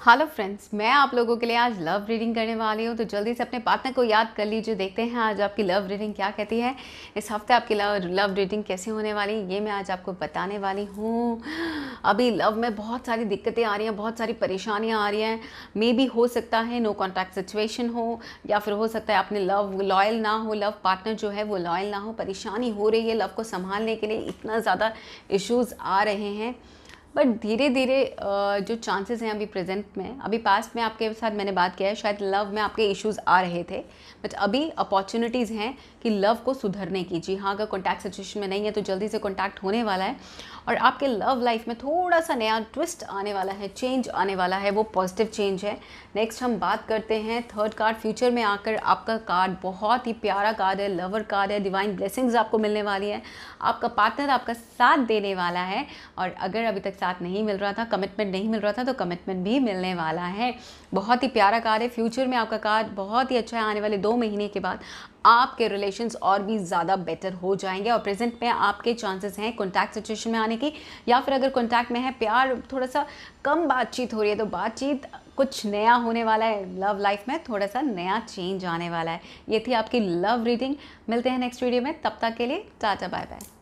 Hello friends मैं आप लोगों के लिए आज लव रीडिंग करने वाली हूँ तो जल्दी से अपने पार्टनर को याद कर लीजिए, देखते हैं आज आपकी लव रीडिंग क्या कहती है। इस हफ़्ते आपकी लव लव रीडिंग कैसे होने वाली है, ये मैं आज आपको बताने वाली हूँ। अभी लव में बहुत सारी दिक्कतें आ रही हैं, बहुत सारी परेशानियाँ आ रही हैं। मे भी हो सकता है नो कॉन्टैक्ट सिचुएशन हो, या फिर हो सकता है अपने लव लॉयल ना हो लव पार्टनर जो है वो लॉयल ना हो, परेशानी हो रही है लव को संभालने के लिए, इतना ज़्यादा इश्यूज़ आ रहे हैं। बट धीरे धीरे जो चांसेस हैं अभी प्रेजेंट में, अभी पास्ट में आपके साथ मैंने बात किया है, शायद लव में आपके इश्यूज़ आ रहे थे बट अभी अपॉर्चुनिटीज़ हैं कि लव को सुधरने की। जी हाँ अगर कॉन्टैक्ट सिचुएशन में नहीं है तो जल्दी से कॉन्टैक्ट होने वाला है, और आपके लव लाइफ में थोड़ा सा नया ट्विस्ट आने वाला है चेंज आने वाला है, वो पॉजिटिव चेंज है। नेक्स्ट हम बात करते हैं थर्ड कार्ड फ्यूचर में आकर आपका कार्ड बहुत ही प्यारा कार्ड है लवर कार्ड है डिवाइन ब्लेसिंग्स आपको मिलने वाली है, आपका पार्टनर आपका साथ देने वाला है, और अगर अभी तक साथ नहीं मिल रहा था कमिटमेंट नहीं मिल रहा था तो कमिटमेंट भी मिलने वाला है। बहुत ही प्यारा कार्ड है फ्यूचर में आपका कार्ड बहुत ही अच्छा है। आने वाले दो महीने के बाद आपके रिलेशंस और भी ज़्यादा बेटर हो जाएँगे। और प्रेजेंट में आपके चांसेस हैं कॉन्टैक्ट सिचुएशन में आने की। या फिर अगर कॉन्टैक्ट में है, प्यार थोड़ा सा कम बातचीत हो रही है तो बातचीत कुछ नया होने वाला है। लव लाइफ में थोड़ा सा नया चेंज आने वाला है। ये थी आपकी लव रीडिंग मिलते हैं नेक्स्ट वीडियो में। तब तक के लिए टाटा बाय बाय